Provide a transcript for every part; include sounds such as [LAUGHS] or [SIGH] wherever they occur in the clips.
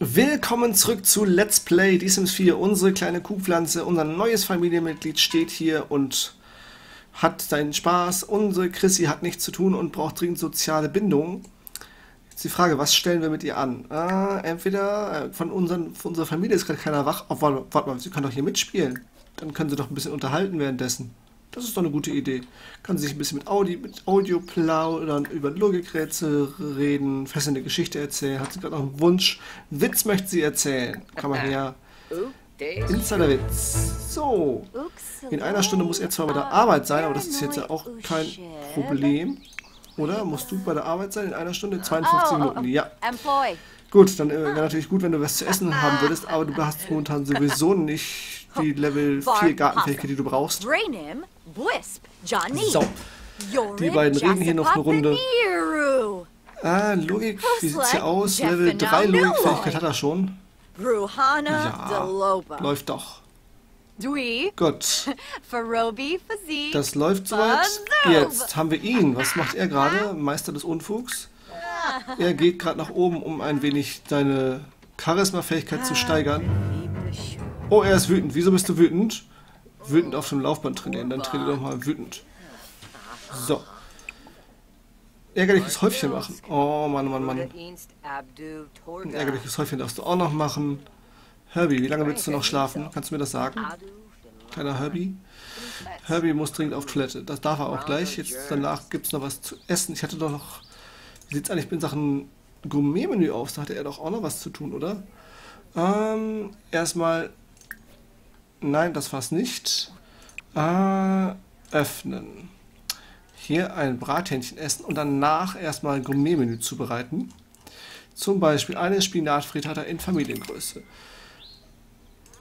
Willkommen zurück zu Let's Play Die Sims 4. Unsere kleine Kuhpflanze, unser neues Familienmitglied steht hier und hat seinen Spaß. Unsere Chrissy hat nichts zu tun und braucht dringend soziale Bindung. Jetzt die Frage, was stellen wir mit ihr an? Äh, entweder von, unseren, von unserer Familie ist gerade keiner wach. Oh, warte, warte mal, sie kann doch hier mitspielen. Dann können sie doch ein bisschen unterhalten währenddessen. Das ist doch eine gute Idee. Kann sie sich ein bisschen mit Audio, mit Audio plaudern, über Logikrätsel reden, fesselnde Geschichte erzählen. Hat sie gerade noch einen Wunsch? Witz möchte sie erzählen. Kann man hier. Insiderwitz. So. In einer Stunde muss er zwar bei der Arbeit sein, aber das ist jetzt ja auch kein Problem. Oder? Musst du bei der Arbeit sein in einer Stunde? 52 Minuten. Ja. Gut, dann äh, wäre natürlich gut, wenn du was zu essen haben würdest, aber du hast momentan sowieso nicht die [LAUGHS] Level 4 Gartenfähigkeit, die du brauchst. So. Die beiden reden hier noch eine Runde. Ah, Logik, wie sieht's hier aus? Level 3 Logikfähigkeit hat er schon. Ja, läuft doch. Gut. [LAUGHS] Das läuft soweit. Jetzt haben wir ihn. Was macht er gerade? Meister des Unfugs. Er geht gerade nach oben, um ein wenig seine Charisma-Fähigkeit zu steigern. Oh, er ist wütend. Wieso bist du wütend? Wütend auf dem Laufband trainieren. Dann trainiere doch mal wütend. So. Ärgerliches Häufchen machen. Oh, Mann, Mann, Mann. Ein ärgerliches Häufchen darfst du auch noch machen. Herbie, wie lange willst du noch schlafen? Kannst du mir das sagen? Kleiner Herbie. Herbie muss dringend auf Toilette. Das darf er auch gleich. Jetzt danach gibt es noch was zu essen. Ich hatte doch noch... Wie sieht es eigentlich in Sachen Gourmet-Menü aus? Da hatte er doch auch noch was zu tun, oder? Ähm, erstmal Nein, das war's nicht. Äh, öffnen. Hier ein Brathähnchen essen und danach erstmal ein Gourmet-Menü zubereiten. Zum Beispiel eine Spinatfrittata in Familiengröße.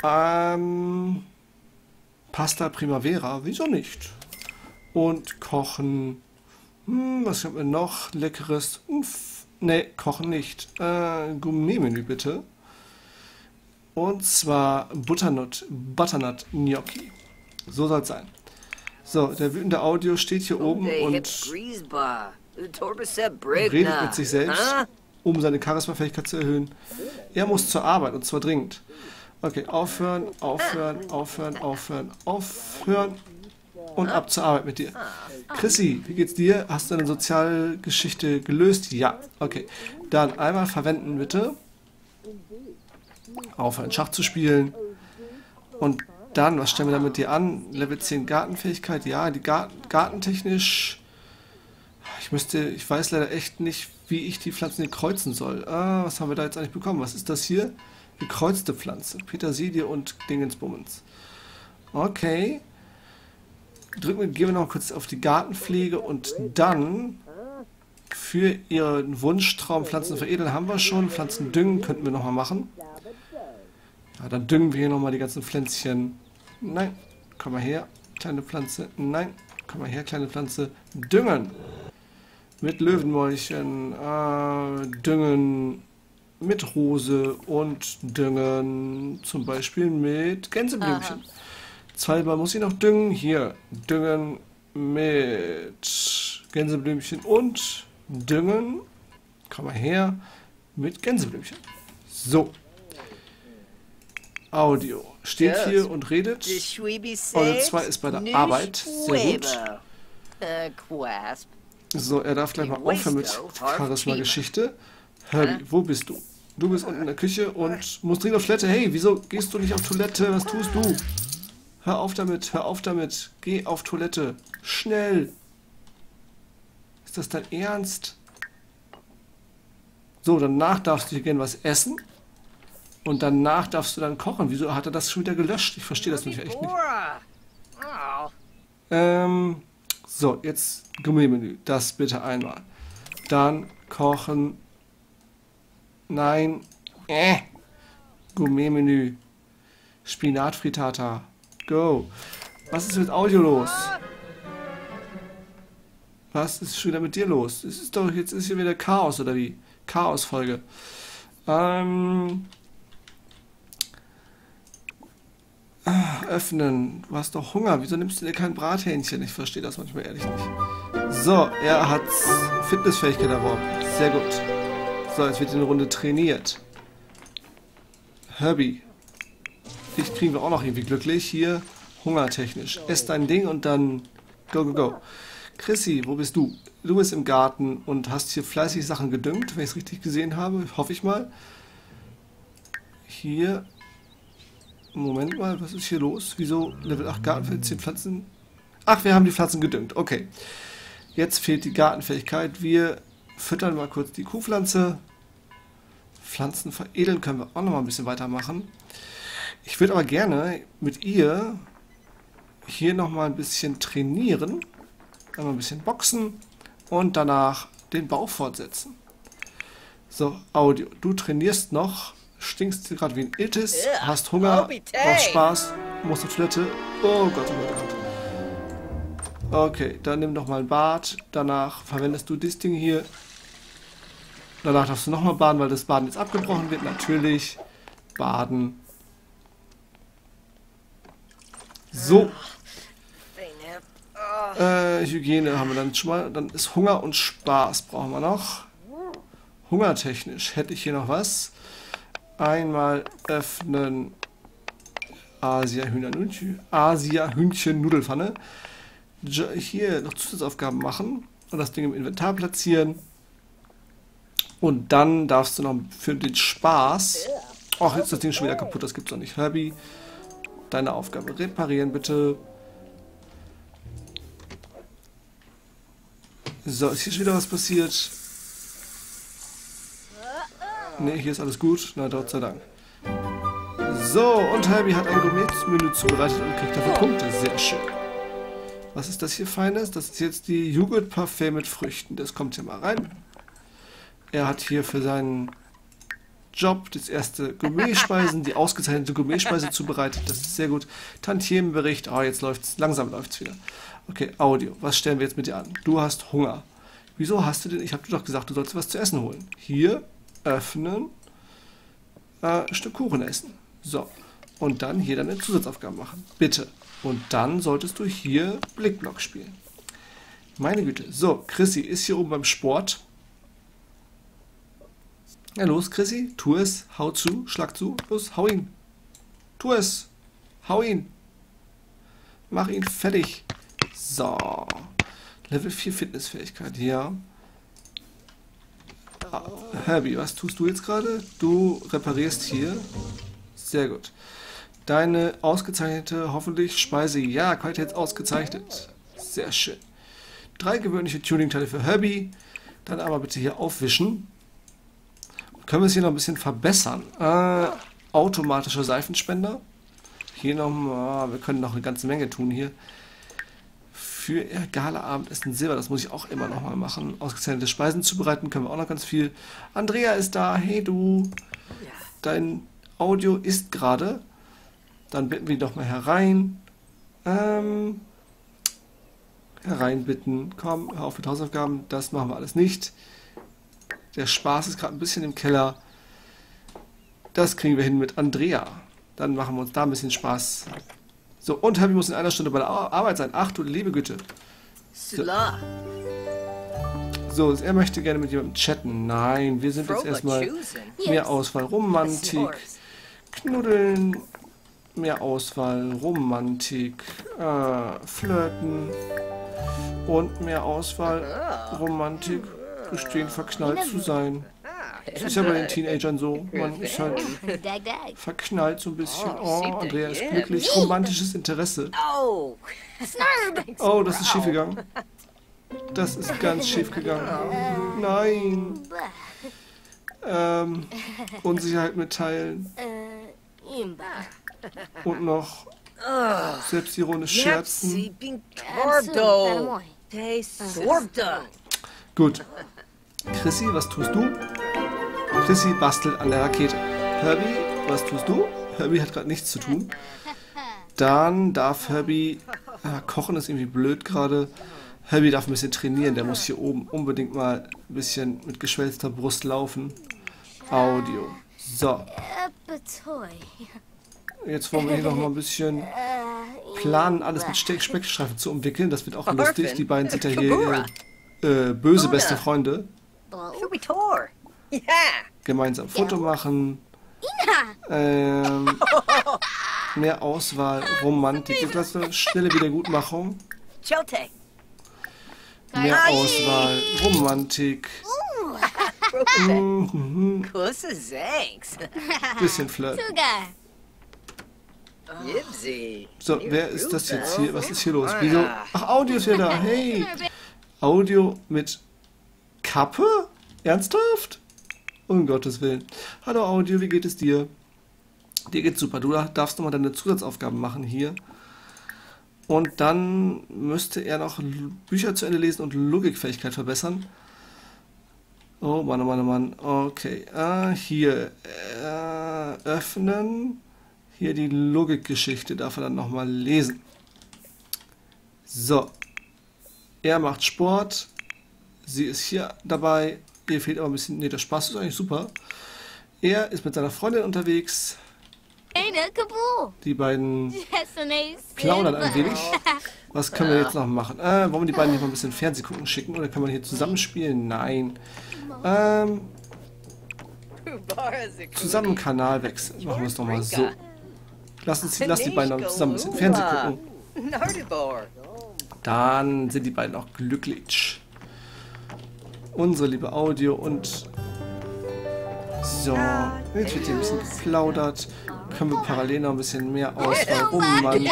Ähm, Pasta Primavera, wieso nicht? Und kochen. Hm, was haben wir noch? Leckeres. Ne, kochen nicht. Äh, Gourmet-Menü bitte. Und zwar Butternut, Butternut Gnocchi. So soll es sein. So, der wütende Audio steht hier oben und redet mit sich selbst, um seine Charisma-Fähigkeit zu erhöhen. Er muss zur Arbeit und zwar dringend. Okay, aufhören, aufhören, aufhören, aufhören, aufhören und ab zur Arbeit mit dir. Chrissy, wie geht's dir? Hast du deine Sozialgeschichte gelöst? Ja, okay. Dann einmal verwenden bitte aufhören Schach zu spielen. Und dann, was stellen wir damit dir an? Level 10 Gartenfähigkeit, ja, die Garten, gartentechnisch. Ich müsste, ich weiß leider echt nicht, wie ich die Pflanzen hier kreuzen soll. Ah, was haben wir da jetzt eigentlich bekommen? Was ist das hier? Gekreuzte Pflanze. Petersilie und Dingensbummens. Okay. Drücken wir, gehen wir noch kurz auf die Gartenpflege und dann für Ihren Wunschtraum Pflanzen veredeln haben wir schon. Pflanzen düngen könnten wir nochmal machen. Ja, dann düngen wir hier nochmal die ganzen Pflänzchen. Nein, komm mal her, kleine Pflanze. Nein, komm mal her, kleine Pflanze. Düngen. Mit Löwenmäulchen. Äh, düngen mit Rose und düngen zum Beispiel mit Gänseblümchen. Aha. Zweimal muss ich noch düngen. Hier, düngen mit Gänseblümchen und düngen, komm mal her, mit Gänseblümchen. So, Audio. Steht hier und redet. Audio 2 ist bei der Arbeit. Sehr gut. So, er darf gleich mal aufhören mit Charisma-Geschichte. Herbie, wo bist du? Du bist unten in der Küche und musst dringend auf Toilette. Hey, wieso gehst du nicht auf Toilette? Was tust du? Hör auf damit, hör auf damit. Geh auf Toilette. Schnell. Ist das dein Ernst? So, danach darfst du hier gerne was essen. Und danach darfst du dann kochen. Wieso hat er das schon wieder gelöscht? Ich verstehe das nicht echt nicht. Ähm, so, jetzt Gummimenü. Das bitte einmal. Dann kochen. Nein. Äh. Gourmetmenü. Spinatfritata. Go. Was ist mit Audio los? Was ist schon wieder mit dir los? Es ist doch, jetzt ist hier wieder Chaos, oder wie? Chaos-Folge. Ähm, Ah, öffnen. Du hast doch Hunger. Wieso nimmst du dir kein Brathähnchen? Ich verstehe das manchmal ehrlich nicht. So, er hat Fitnessfähigkeit erworben. Sehr gut. So, jetzt wird eine Runde trainiert. Herbie. Dich kriegen wir auch noch irgendwie glücklich. Hier, hungertechnisch. Ess dein Ding und dann go, go, go. Chrissy, wo bist du? Du bist im Garten und hast hier fleißig Sachen gedüngt, wenn ich es richtig gesehen habe. Hoffe ich mal. Hier. Moment mal, was ist hier los? Wieso Level 8 Gartenfeld, 10 Pflanzen? Ach, wir haben die Pflanzen gedüngt. Okay. Jetzt fehlt die Gartenfähigkeit. Wir füttern mal kurz die Kuhpflanze. Pflanzen veredeln können wir auch noch mal ein bisschen weitermachen. Ich würde aber gerne mit ihr hier noch mal ein bisschen trainieren. Einmal ein bisschen boxen und danach den Bau fortsetzen. So, Audio. Du trainierst noch, stinkst gerade wie ein Iltis, hast Hunger, brauchst Spaß, musst auf Toilette. Oh Gott, oh Gott, oh Gott. Okay, dann nimm noch mal ein Bad. Danach verwendest du das Ding hier. Danach darfst du nochmal baden, weil das Baden jetzt abgebrochen wird. Natürlich. Baden. So. Äh, Hygiene haben wir dann schon mal. Dann ist Hunger und Spaß brauchen wir noch. Hungertechnisch hätte ich hier noch was. Einmal öffnen. Asia Hühnchen, Asia Hühnchen Nudelfanne. Hier noch Zusatzaufgaben machen und das Ding im Inventar platzieren. Und dann darfst du noch für den Spaß. Ach, jetzt ist das Ding schon wieder kaputt, das gibt's doch nicht. Herbie, deine Aufgabe reparieren bitte. So, ist hier schon wieder was passiert? Ne, hier ist alles gut. Na, Gott sei Dank. So, und Herbie hat ein Gourmet-Menü zubereitet und kriegt dafür Punkte. Sehr schön. Was ist das hier Feines? Das ist jetzt die Joghurt-Parfait mit Früchten. Das kommt hier mal rein. Er hat hier für seinen Job das erste Gourmet-Speisen, die ausgezeichnete Gourmet-Speise zubereitet. Das ist sehr gut. Tantiemenbericht. Oh, jetzt läuft's. Langsam läuft's wieder. Okay, Audio. Was stellen wir jetzt mit dir an? Du hast Hunger. Wieso hast du denn? Ich habe dir doch gesagt, du sollst was zu essen holen. Hier öffnen. Äh, ein Stück Kuchen essen. So. Und dann hier deine Zusatzaufgaben machen. Bitte. Und dann solltest du hier Blickblock spielen. Meine Güte. So, Chrissy ist hier oben beim Sport. Ja, los, Chrissy. Tu es. Hau zu. Schlag zu. Los, hau ihn. Tu es. Hau ihn. Mach ihn fertig. So. Level 4 Fitnessfähigkeit. Ja. Herbie, was tust du jetzt gerade? Du reparierst hier. Sehr gut. Deine ausgezeichnete, hoffentlich Speise, ja, Qualität ausgezeichnet. Sehr schön. Drei gewöhnliche Tuning-Teile für Herbie. Dann aber bitte hier aufwischen. Können wir es hier noch ein bisschen verbessern? Äh, automatischer Seifenspender. Hier noch, oh, wir können noch eine ganze Menge tun hier. Für Gala-Abendessen Silber, das muss ich auch immer noch mal machen. Ausgezeichnete Speisen zubereiten können wir auch noch ganz viel. Andrea ist da, hey du. Dein Audio ist gerade. Dann bitten wir ihn doch mal herein. Ähm, hereinbitten. Komm, hör auf mit Hausaufgaben. Das machen wir alles nicht. Der Spaß ist gerade ein bisschen im Keller. Das kriegen wir hin mit Andrea. Dann machen wir uns da ein bisschen Spaß. So, und Happy muss in einer Stunde bei der Arbeit sein. Ach du liebe Güte. So. so, er möchte gerne mit jemandem chatten. Nein, wir sind jetzt erstmal mehr Auswahl. Romantik, Knuddeln, mehr Auswahl, Romantik, äh, Flirten. Und mehr Auswahl, Romantik, gestehen, verknallt zu sein. Das ist ja bei den Teenagern so. Man ist halt verknallt so ein bisschen. Oh, Andrea ist glücklich. Romantisches Interesse. Oh, das ist schief gegangen. Das ist ganz schief gegangen. Nein. Ähm, Unsicherheit mitteilen. Und noch selbstironisch scherzen. Gut. Chrissy, was tust du? Chrissy bastelt an der Rakete. Herbie, was tust du? Herbie hat gerade nichts zu tun. Dann darf Herbie... Ja, kochen ist irgendwie blöd gerade. Herbie darf ein bisschen trainieren. Der muss hier oben unbedingt mal ein bisschen mit geschwellter Brust laufen. Audio. So. Jetzt wollen wir hier noch mal ein bisschen planen, alles mit Speckstreifen zu umwickeln. Das wird auch lustig. Die beiden sind ja hier äh, böse beste Freunde. Gemeinsam Foto machen. Ähm, [LAUGHS] mehr Auswahl, Romantik. Jetzt lass uns schnelle Wiedergutmachung. Mehr Auswahl, Romantik. Mhm. Kusa Zanks. Bisschen Flirt. So, wer ist das jetzt hier? Was ist hier los? Wieso? Ach, Audio ist wieder da. [LAUGHS] Hey. Audio mit Kappe? Ernsthaft? Um Gottes Willen. Hallo Audio, wie geht es dir? Dir geht's super. Du darfst nochmal deine Zusatzaufgaben machen hier. Und dann müsste er noch Bücher zu Ende lesen und Logikfähigkeit verbessern. Oh Mann, oh Mann, oh Mann. Okay. Ah, hier. Äh, öffnen. Hier die Logikgeschichte darf er dann nochmal lesen. So. Er macht Sport. Sie ist hier dabei. Ihr fehlt aber ein bisschen. Ne, der Spaß ist eigentlich super. Er ist mit seiner Freundin unterwegs. Die beiden plaudern ein wenig. [LAUGHS] Was können wir jetzt noch machen? Äh, wollen wir die beiden hier mal ein bisschen Fernseh gucken schicken? Oder können wir hier zusammenspielen? Nein. Ähm, zusammen Kanal wechseln. Machen wir es doch mal so. Lass, uns, lass die beiden noch zusammen ein bisschen Fernseh gucken. Nardibor. Dann sind die beiden auch glücklich. Unsere liebe Audio und... So, jetzt wird hier ein bisschen geplaudert. Können wir parallel noch ein bisschen mehr Auswahl, Romantik,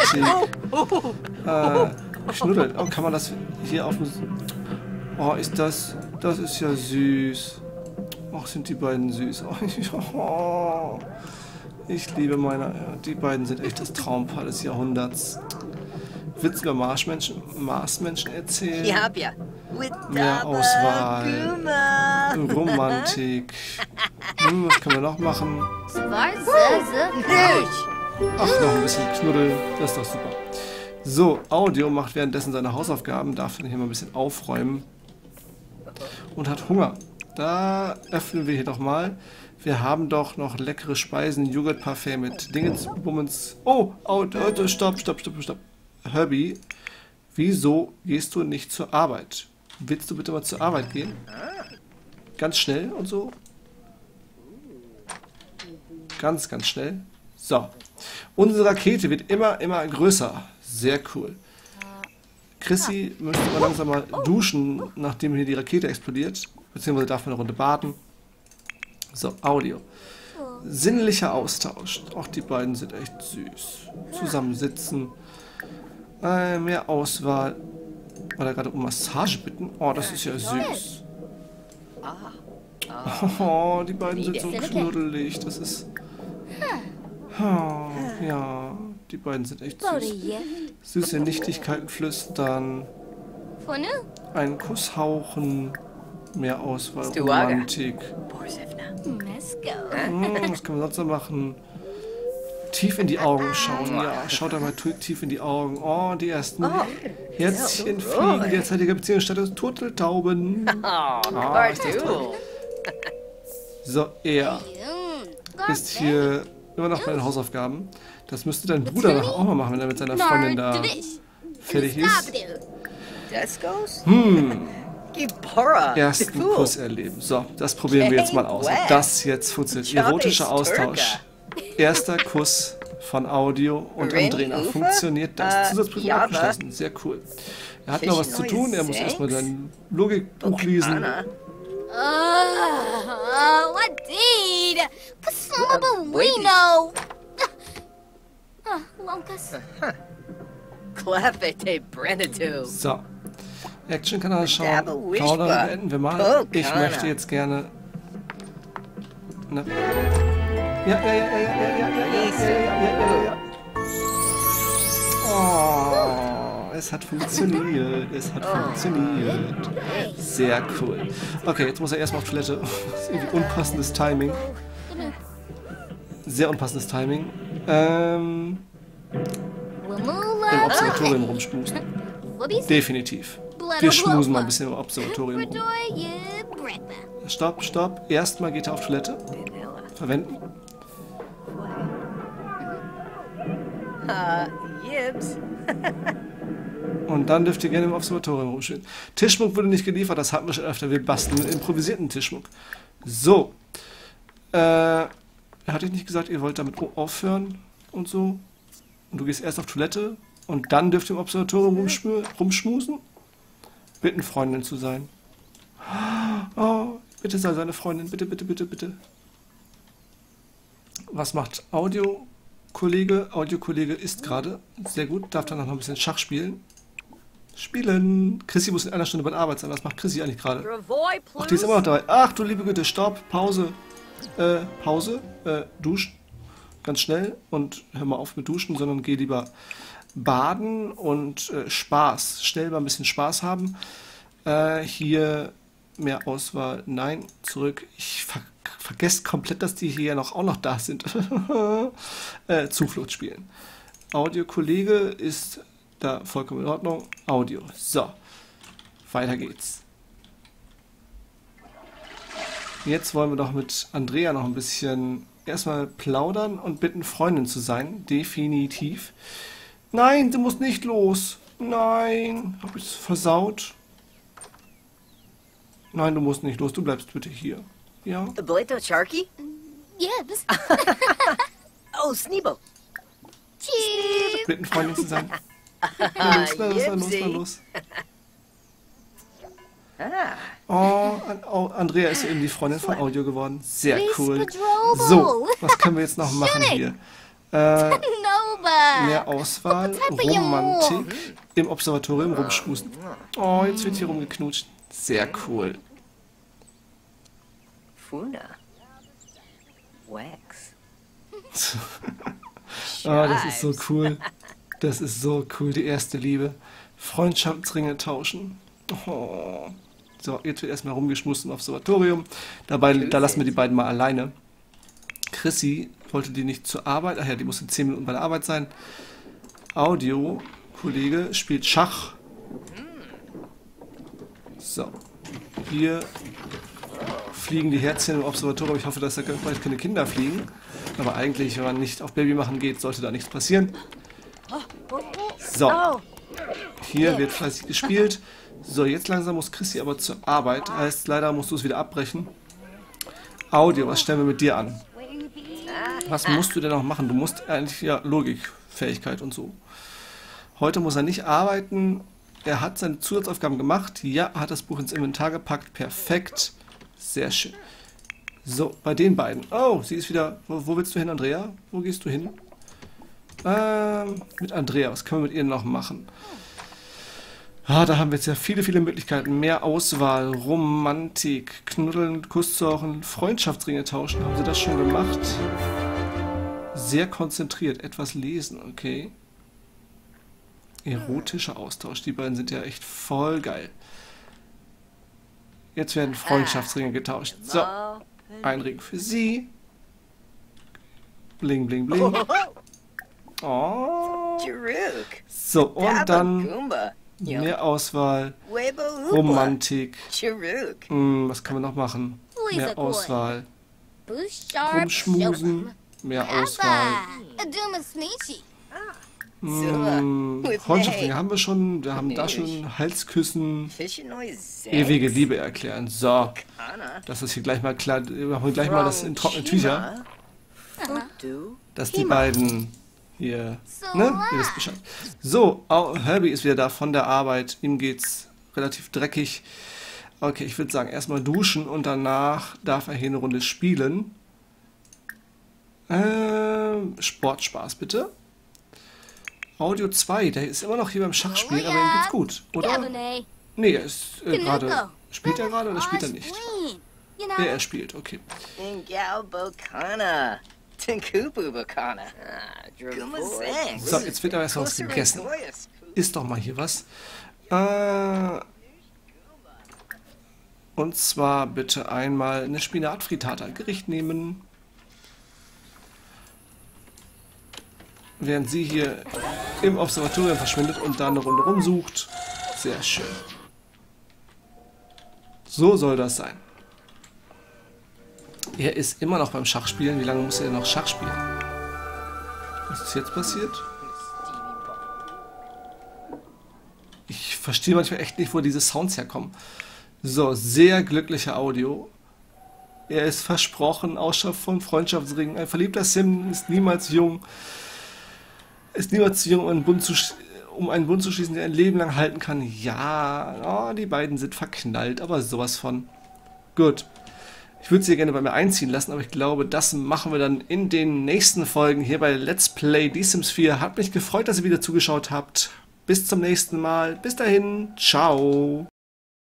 äh, Knuddeln. Oh, kann man das hier auf dem... Oh, ist das... Das ist ja süß. Ach, sind die beiden süß. Oh, [LAUGHS] ich liebe meine... ja, Die beiden sind echt das Traumpaar des Jahrhunderts. Witz über Marsmenschen, Marsmenschen erzählen. Yabya. With Mehr Auswahl. Romantik. [LAUGHS] Hm, was können wir noch machen? Ach, noch ein bisschen knuddeln. Das ist doch super. So, Audio macht währenddessen seine Hausaufgaben, darf dann hier mal ein bisschen aufräumen. Und hat Hunger. Da öffnen wir hier doch mal. Wir haben doch noch leckere Speisen, Joghurtparfait mit Dingensbummens. Oh, oh, oh, stopp, stopp, stopp, stopp. Herbie, wieso gehst du nicht zur Arbeit? Willst du bitte mal zur Arbeit gehen? Ganz schnell und so. Ganz, ganz schnell. So. Unsere Rakete wird immer, immer größer. Sehr cool. Chrissy müsste mal langsam mal duschen, nachdem hier die Rakete explodiert. Beziehungsweise darf man eine Runde baden. So, Audio. Sinnlicher Austausch. Auch die beiden sind echt süß. Zusammensitzen. Äh, mehr Auswahl. War da gerade um Massage bitten? Oh, das ist ja süß. Oh, die beiden sind so knuddelig. Das ist. Oh, ja, die beiden sind echt süß. Süße Nichtigkeiten flüstern. Einen Kuss hauchen. Mehr Auswahl. Romantik. Mesko. Hm, was kann man sonst noch machen? Tief in die Augen schauen. Ja, schaut da mal tu- tief in die Augen. Oh, die ersten Herzchen fliegen. Derzeitige Beziehungsstatus Turteltauben. Oh, Ah, ist das Cartoon. So, er ist hier immer noch bei den Hausaufgaben. Das müsste dein Bruder auch mal machen, wenn er mit seiner Freundin da fertig ist. Hm, ersten Kuss erleben. So, das probieren wir jetzt mal aus. Ob das jetzt funktioniert. Erotischer Austausch. Erster Kuss von Audio und Andrena. Funktioniert das? Zusatzprüfung abgeschlossen. Sehr cool. Er hat noch was zu tun. Er muss erstmal sein Logikbuch lesen. Anna. Oh, did? Kasama Buino. Lonkas. Clefete Brenadu. So. Action-Kanal schauen. Plaudern beenden wir mal. Oh, Ich möchte jetzt gerne. Ne? Ja, ja, ja, ja, ja, ja, ja, ja, ja, ja, ja, ja, ja. Oh, es hat funktioniert. Es hat funktioniert. Sehr cool. Okay, jetzt muss er erstmal auf Toilette. Das ist irgendwie unpassendes Timing. Sehr unpassendes Timing. Ähm, im. Observatorium rumschmusen. Definitiv. Wir schmusen mal ein bisschen im Observatorium rum. Stopp, stopp. Erstmal geht er auf Toilette. Verwenden. Yibs. [LAUGHS] Und dann dürft ihr gerne im Observatorium rumstehen. Tischmuck wurde nicht geliefert, das hatten wir schon öfter. Wir basteln mit improvisierten Tischmuck. So. Äh, Er hat dich nicht gesagt, ihr wollt damit aufhören und so? Und du gehst erst auf Toilette und dann dürft ihr im Observatorium rumschmu rumschmusen? Bitten, Freundin zu sein. [GASPS] Oh, bitte sei seine Freundin. Bitte, bitte, bitte, bitte. Was macht Audiokollege? Audiokollege ist gerade. Sehr gut. Darf dann noch ein bisschen Schach spielen. Spielen. Chrissy muss in einer Stunde bei der Arbeit sein. Was macht Chrissy eigentlich gerade? Ach, die ist immer noch dabei. Ach du liebe Güte, Stopp, Pause. Äh, Pause. Äh, duschen. Ganz schnell. Und hör mal auf mit Duschen, sondern geh lieber baden und äh, Spaß. Schnell mal ein bisschen Spaß haben. Äh, hier mehr Auswahl. Nein, zurück. Ich ver vergesse komplett, dass die hier noch auch noch da sind. [LAUGHS] äh, Zuflucht spielen. Audiokollege ist da vollkommen in Ordnung. Audio. So. Weiter geht's. Jetzt wollen wir doch mit Andrea noch ein bisschen erstmal plaudern und bitten, Freundin zu sein. Definitiv. Nein, du musst nicht los. Nein, hab ich's versaut. Nein, du musst nicht los. Du bleibst bitte hier. Ja? Ableto Sharky? Yes. [LAUGHS] Oh, Sneebo. Cheers. Bitten, Freundin zu sein. [LAUGHS] Na los, na los, na los, na los. [LAUGHS] Ah, Oh, oh, Andrea ist eben die Freundin von Audio geworden. Sehr cool. So, was können wir jetzt noch machen hier? Äh, mehr Auswahl, Romantik, im Observatorium rumschmusen. Oh, jetzt wird hier rumgeknutscht. Sehr cool. Funa. Wax. [LAUGHS] Ah, das ist so cool. [LAUGHS] Das ist so cool, die erste Liebe. Freundschaftsringe tauschen. Oh. So, jetzt wird erstmal rumgeschmust im Observatorium. Dabei, da lassen wir die beiden mal alleine. Chrissy wollte die nicht zur Arbeit. Ach ja, die muss in 10 Minuten bei der Arbeit sein. Audio, Kollege, spielt Schach. So. Hier fliegen die Herzchen im Observatorium. Ich hoffe, dass da bald keine Kinder fliegen. Aber eigentlich, wenn man nicht auf Baby machen geht, sollte da nichts passieren. So, hier wird fleißig gespielt. So, jetzt langsam muss Chrissy aber zur Arbeit. Heißt, leider musst du es wieder abbrechen. Audio, was stellen wir mit dir an? Was musst du denn noch machen? Du musst eigentlich ja Logikfähigkeit und so. Heute muss er nicht arbeiten. Er hat seine Zusatzaufgaben gemacht. Ja, hat das Buch ins Inventar gepackt. Perfekt. Sehr schön. So, bei den beiden. Oh, sie ist wieder. Wo, wo willst du hin, Andrea? Wo gehst du hin? Ähm, mit Andrea. Was können wir mit ihr noch machen? Ah, da haben wir jetzt ja viele, viele Möglichkeiten. Mehr Auswahl, Romantik, Knuddeln, Kusszauchen, Freundschaftsringe tauschen. Haben sie das schon gemacht? Sehr konzentriert. Etwas lesen, okay. Erotischer Austausch. Die beiden sind ja echt voll geil. Jetzt werden Freundschaftsringe getauscht. So, ein Ring für sie. Bling, bling, bling. [LAUGHS] Oh. So, und dann mehr Auswahl, Romantik. Hm, was können wir noch machen? Mehr? Auswahl. Rumschmusen. Mehr Auswahl. With Freundschaftsringe May. haben wir schon. Wir haben da schon Halsküssen. Ewige Liebe erklären. So, das ist hier gleich mal klar. Wir machen gleich mal das in trockene Tücher. Dass die beiden hier, So ne? what? Ihr wisst Bescheid. So, Herbie ist wieder da von der Arbeit. Ihm geht's relativ dreckig. Okay, ich würde sagen, erstmal duschen und danach darf er hier eine Runde spielen. Ähm, Sportspaß bitte. Audio 2, der ist immer noch hier beim Schachspielen, aber ihm geht's gut, oder? Nee, er ist äh, gerade. Spielt er gerade oder spielt er nicht? Ja, er spielt, okay. So, jetzt wird aber erst was gegessen. Isst doch mal hier was. Äh, und zwar bitte einmal eine Spinatfrittata. Gericht nehmen. Während sie hier im Observatorium verschwindet und da eine Runde rumsucht. Sehr schön. So soll das sein. Er ist immer noch beim Schachspielen. Wie lange muss er noch Schach spielen? Was ist jetzt passiert? Ich verstehe manchmal echt nicht, wo diese Sounds herkommen. So, sehr glückliche Audio. Er ist versprochen, Ausschau von Freundschaftsringen. Ein verliebter Sim ist niemals jung. Ist jung, um einen Bund zu, um einen Bund zu schließen, der ein Leben lang halten kann. Ja, oh, die beiden sind verknallt, aber sowas von. Gut. Ich würde sie gerne bei mir einziehen lassen, aber ich glaube, das machen wir dann in den nächsten Folgen hier bei Let's Play The Sims 4. Hat mich gefreut, dass ihr wieder zugeschaut habt. Bis zum nächsten Mal. Bis dahin. Ciao.